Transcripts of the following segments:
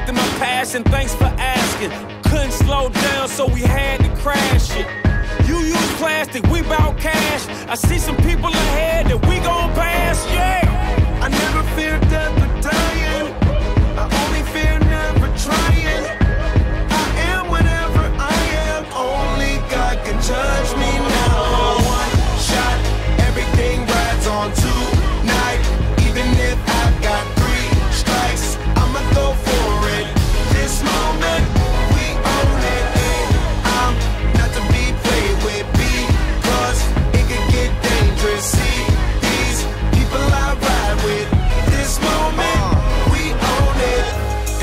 perfecting my passion, thanks for asking. Couldn't slow down, so we had to crash it. You use plastic, we bout cash. I see some people ahead that we gon' pass, yeah. I never fear death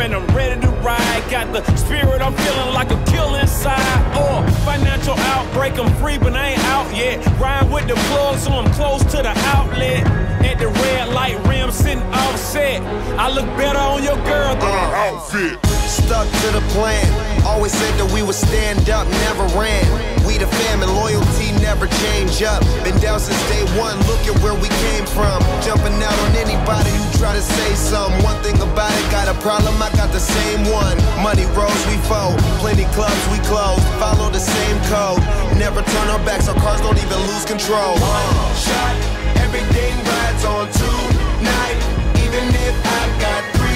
and I'm ready to ride. Got the spirit, I'm feeling like a kill inside. Or financial outbreak, I'm free, but I ain't out yet. Ride with the plug, so I'm close to the outlet. At the red light rim. I look better on your girl than uh, an outfit. Stuck to the plan. Always said that we would stand up, never ran. We the fam and loyalty never change up. Been down since day one, look at where we came from. Jumping out on anybody who try to say something. One thing about it, got a problem, I got the same one. Money rolls, we fold. Plenty clubs, we close. Follow the same code. Never turn our backs, our cars don't even lose control. One Shot, even if I got three.